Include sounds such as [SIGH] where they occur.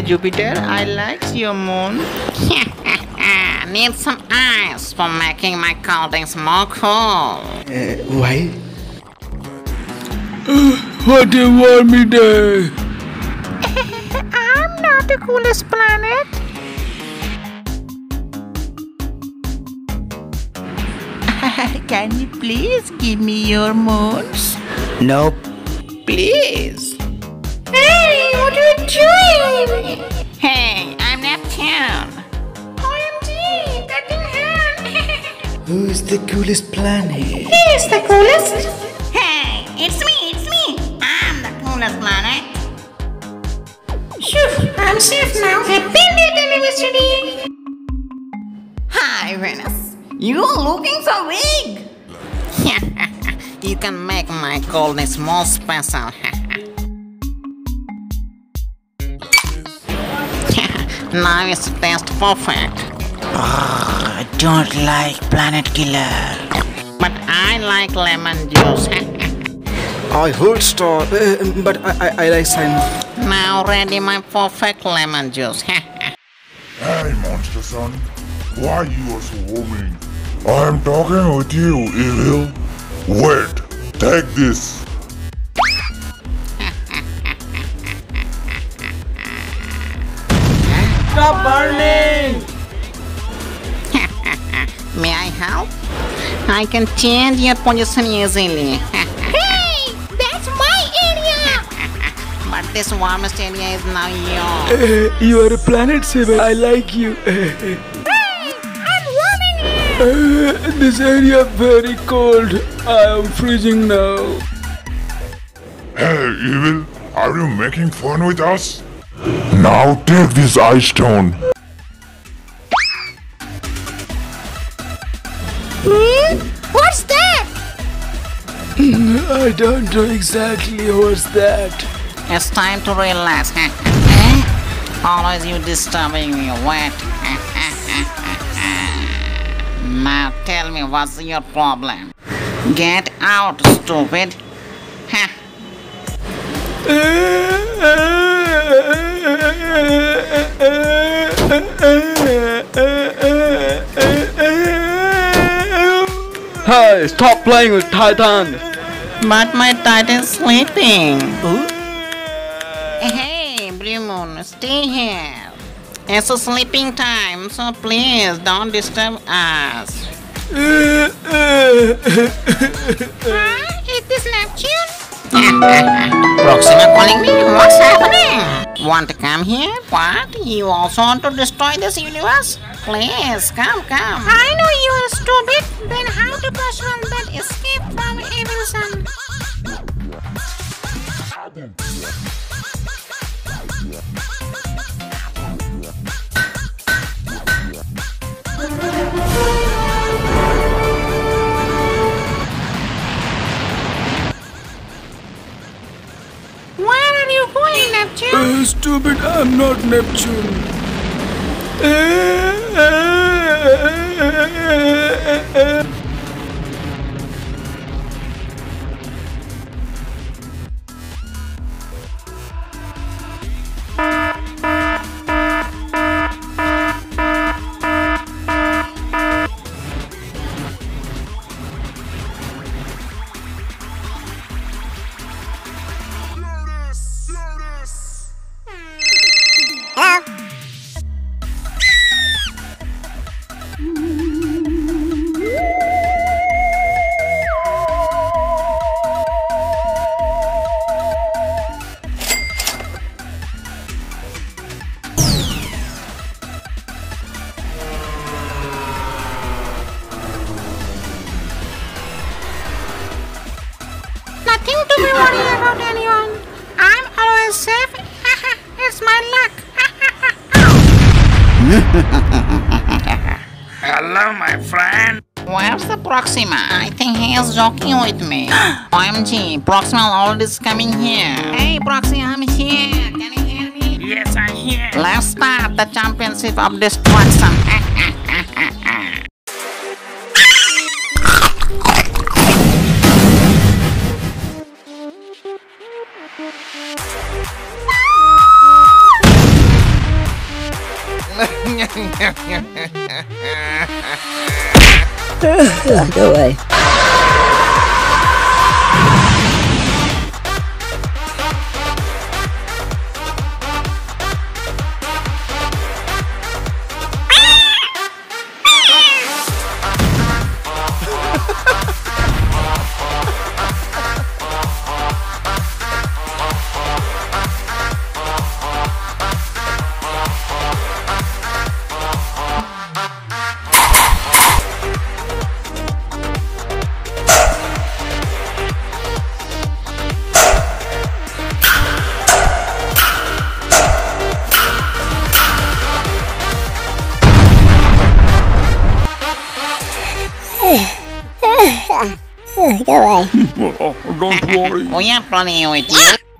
Jupiter. I like your moon. [LAUGHS] Need some ice for making my coatings more cool. Uh, why? [GASPS] What do you want me there? [LAUGHS] I'm not the coolest planet. [LAUGHS] Can you please give me your moons? Nope. Please. Hey, what are you doing? Hey, I'm Neptune. OMG, that in hand. [LAUGHS] Who's the coolest planet? He's the coolest. Hey, it's me, it's me. I'm the coolest planet. Phew, I'm safe now. Happy anniversary. Hi, Venus. You are looking so big. [LAUGHS] you can make my coldness more special. [LAUGHS] now it's taste perfect. I don't like Planet Killer. But I like lemon juice. [LAUGHS] I heard Star, uh, but I, I, I like Simon. now ready my perfect lemon juice. [LAUGHS] Hey, monster sun. Why you are so warming? I am talking with you, evil. Wait, take this. Stop burning! [LAUGHS] May I help? I can change your position easily. Hey, that's my area. [LAUGHS] but this warmest area is now yours. Uh, [LAUGHS] you are a planet saver. I like you. Hey, I'm warming you. Uh, this area very cold. I am freezing now. Hey, evil. Are you making fun with us? Now take this ice stone. Hmm? What's that? I don't know exactly what's that. It's time to relax. [LAUGHS] Always you disturbing me. What? [LAUGHS] now tell me what's your problem. Get out, stupid. [LAUGHS] Hey, stop playing with Titan. But my titan's sleeping. Hey, Blue Moon, stay here. It's a sleeping time, so please don't disturb us. Huh? Is this Neptune? [LAUGHS] Proxima calling me? What's happening? Want to come here? What? You also want to destroy this universe? Please, come, come. I know you are stupid. Then that escape from sun? Where are you going, Neptune? Uh, stupid, I'm not Neptune. Nothing to be worried about anyone. I'm always safe. [LAUGHS] it's my luck. [LAUGHS] Hello, my friend. Where's the Proxima? I think he is joking with me. [GASPS] OMG, Proxima already is coming here. Hey, Proxima, I'm here. Can you hear me? Yes, I hear. Let's start the championship of destruction. [LAUGHS] [LAUGHS] Go away. Go away. [LAUGHS] Oh, don't worry. [LAUGHS] we are playing with you.